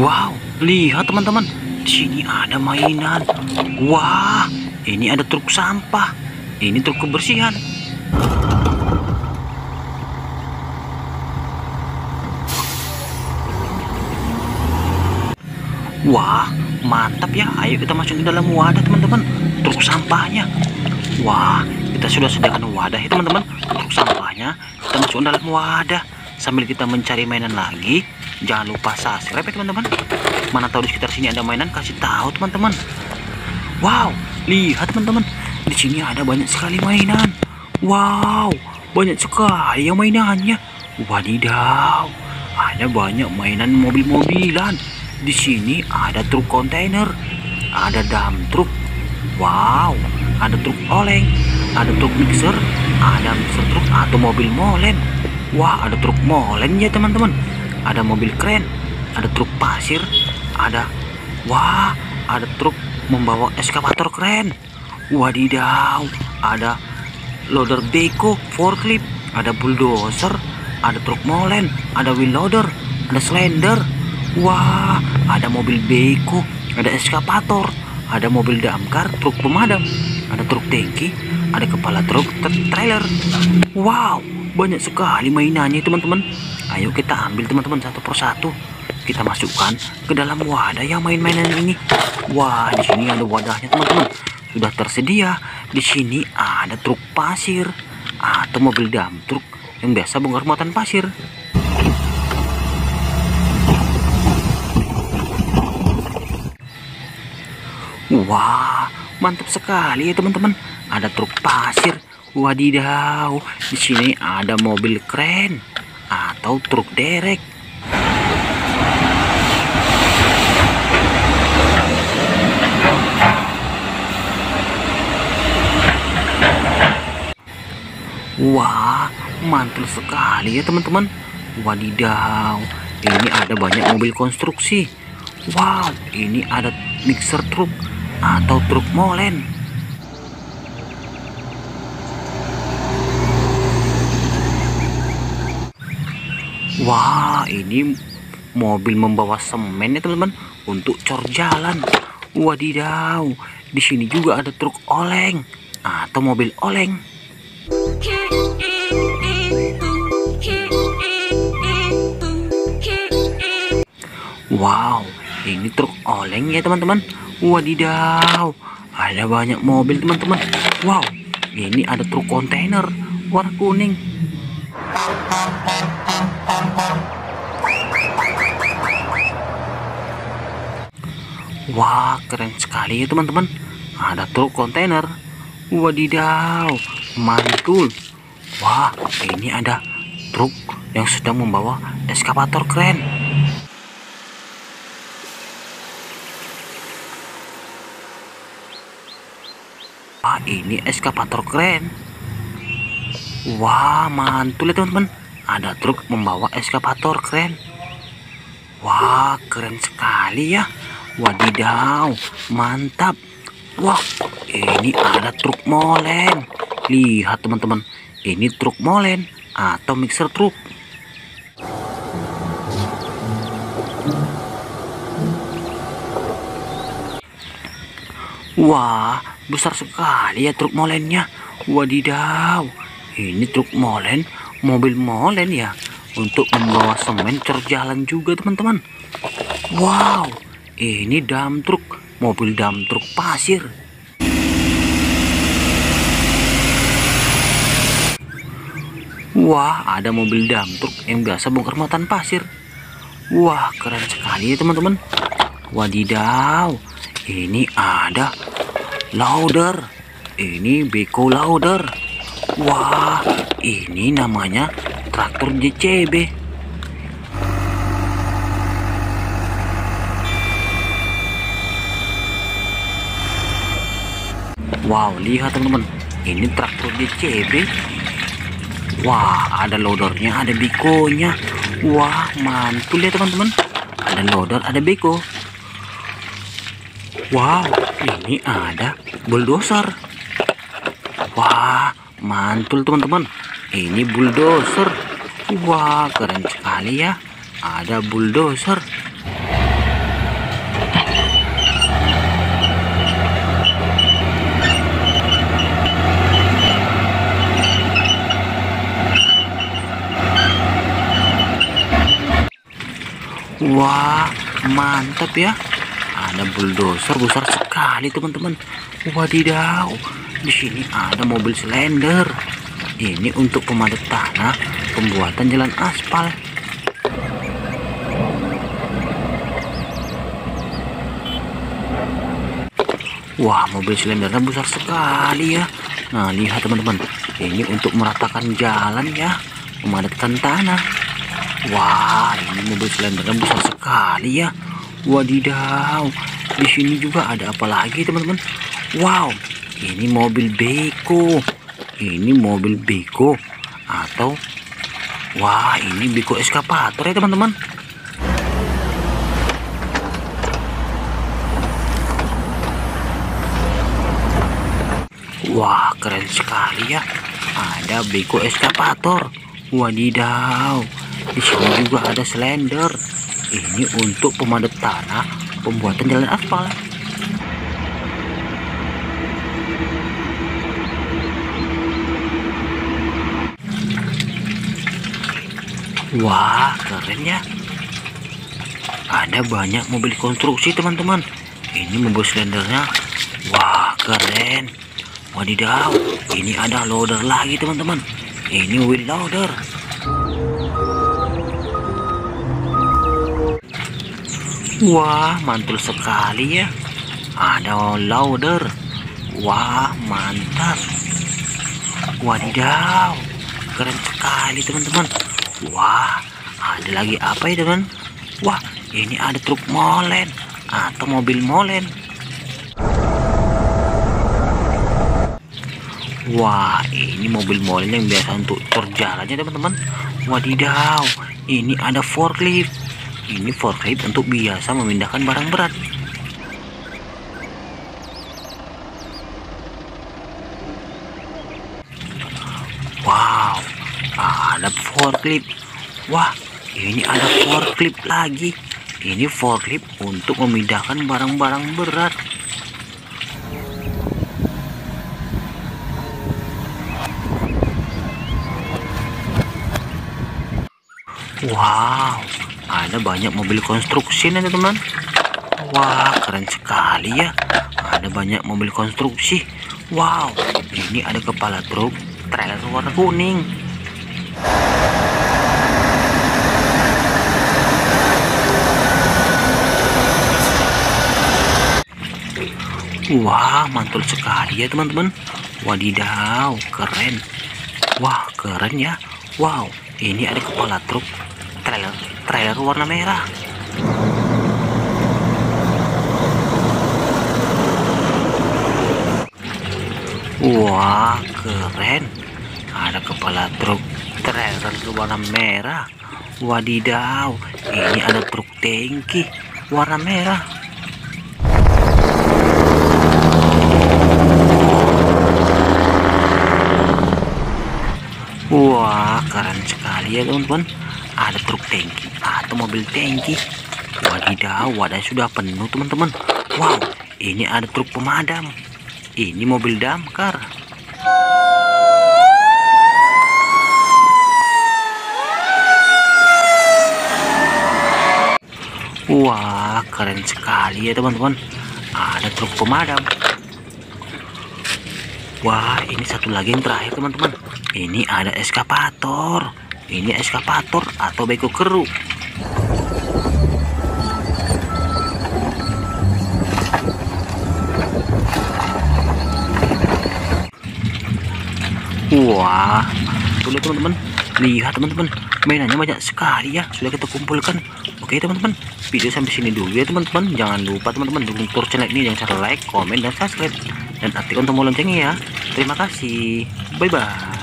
Wow, lihat teman-teman. Di sini ada mainan. Wah, ini ada truk sampah. Ini truk kebersihan. Wah, mantap ya. Ayo kita masuk ke dalam wadah, teman-teman. Truk sampahnya. Wah, kita sudah sediakan wadah ya, teman-teman. Truk sampahnya kita masuk ke dalam wadah. Sambil kita mencari mainan lagi, jangan lupa subscribe ya, teman-teman. Mana tahu di sekitar sini ada mainan, kasih tahu, teman-teman. Wow, lihat, teman-teman. Di sini ada banyak sekali mainan. Wow, banyak sekali yang mainannya. Wadidaw, ada banyak mainan mobil-mobilan. Di sini ada truk kontainer, ada dam truk. Wow, ada truk oleng, ada truk mixer, ada mixer truk atau mobil molen. Wah, ada truk molen ya teman-teman. Ada mobil kren, ada truk pasir, ada wah, ada truk membawa eskavator keren. Wadidaw, ada loader beko, forklift, ada bulldozer, ada truk molen, ada wheel loader, ada slender. Wah, ada mobil beko, ada eskavator, ada mobil damkar, truk pemadam, ada truk tangki, ada kepala truk tra- trailer. Wow, banyak sekali mainannya teman-teman. Ayo kita ambil teman-teman satu persatu. Kita masukkan ke dalam wadah yang main-mainan ini. Wah, di sini ada wadahnya teman-teman. Sudah tersedia. Di sini ada truk pasir atau mobil dam truk yang biasa bongkar muatan pasir. Wah, mantap sekali ya teman-teman. Ada truk pasir. Wadidaw, di sini ada mobil keren atau truk derek. Wah, mantul sekali ya teman-teman. Wadidaw, ini ada banyak mobil konstruksi. Wow, ini ada mixer truk atau truk molen. Wah, ini mobil membawa semen ya teman-teman untuk cor jalan. Wadidaw, di sini juga ada truk oleng atau mobil oleng. Wow, ini truk oleng ya teman-teman. Wadidaw, ada banyak mobil teman-teman. Wow, ini ada truk kontainer warna kuning. Wah, keren sekali ya teman-teman. Ada truk kontainer. Wadidaw, mantul. Wah, ini ada truk yang sedang membawa eskavator keren. Wah, ini eskavator keren. Wah, mantul ya teman-teman. Ada truk membawa eskavator keren. Wah, keren sekali ya. Wadidaw, mantap. Wah, ini ada truk molen. Lihat teman-teman, ini truk molen atau mixer truk. Wah, besar sekali ya truk molennya. Wadidaw, ini truk molen, mobil molen ya. Untuk membawa semen jalan juga teman-teman. Wow, ini dam truk, mobil dam truk pasir. Wah, ada mobil dam truk yang biasa bongkar muatan pasir. Wah, keren sekali ya teman-teman. Wadidaw, ini ada loader. Ini beko loader. Wah, ini namanya traktor JCB. Wow, lihat teman-teman. Ini traktor JCB. Wah, ada loadernya, ada bekonya. Wah, mantul ya teman-teman. Ada loader, ada beko. Wow, ini ada bulldozer. Wah, mantul teman-teman. Ini bulldozer. Wah, keren sekali ya. Ada bulldozer. Wah, mantap ya. Ada bulldozer besar sekali, teman-teman. Wadidaw. Di sini ada mobil slender. Ini untuk pemadat tanah, pembuatan jalan aspal. Wah, mobil silindernya besar sekali ya. Nah, lihat teman-teman. Ini untuk meratakan jalan ya, memadatkan tanah. Wah, ini mobil silindernya besar sekali ya. Wadidaw. Di sini juga ada apa lagi, teman-teman? Wow, ini mobil beko. Ini mobil beko atau Wah, ini beko eskapator ya, teman-teman. Wah, keren sekali ya. Ada beko eskapator. Wadidaw. Di sini juga ada slender. Ini untuk pemadat tanah, pembuatan jalan aspal. Wah, keren ya. Ada banyak mobil konstruksi, teman-teman. Ini mobil slendernya. Wah, keren. Wadidaw, ini ada loader lagi, teman-teman. Ini wheel loader. Wah, mantul sekali ya. Ada loader. Wah, mantap. Wadidaw, keren sekali, teman-teman. Wah, ada lagi apa ya, teman? Wah, ini ada truk molen atau mobil molen. Wah, ini mobil molen yang biasa untuk terjalannya, teman-teman. Wadidaw, ini ada forklift. Ini forklift untuk biasa memindahkan barang berat. Wow, ada forklift. Wah, ini ada forklift lagi. Ini forklift untuk memindahkan barang-barang berat. Wow, ada banyak mobil konstruksi nih teman. Wah, keren sekali ya. Ada banyak mobil konstruksi. Wow, ini ada kepala truk trailer warna kuning. Wah, mantul sekali ya teman-teman. Wadidaw, keren. Wah, keren ya. Wow, ini ada kepala truk trailer trailer warna merah. Wah, keren. Ada kepala truk trailer warna merah. Wadidaw, ini ada truk tangki warna merah. Wah, keren sekali ya teman-teman. Ada truk tangki atau mobil tangki. Wadidaw, wadah sudah penuh teman-teman. Wow, ini ada truk pemadam. Ini mobil damkar. Wah, keren sekali ya teman-teman. Ada truk pemadam. Wah, ini satu lagi yang terakhir teman-teman. Ini ada eskapator. Ini eskapator atau beko keru. Wah, tuh teman-teman. Lihat teman-teman, mainannya banyak sekali ya. Sudah kita kumpulkan. Oke teman-teman, video sampai sini dulu ya teman-teman. Jangan lupa teman-teman dukung tur channel ini jangan lupa like, komen, dan subscribe dan aktifkan tombol loncengnya ya. Terima kasih. Bye bye.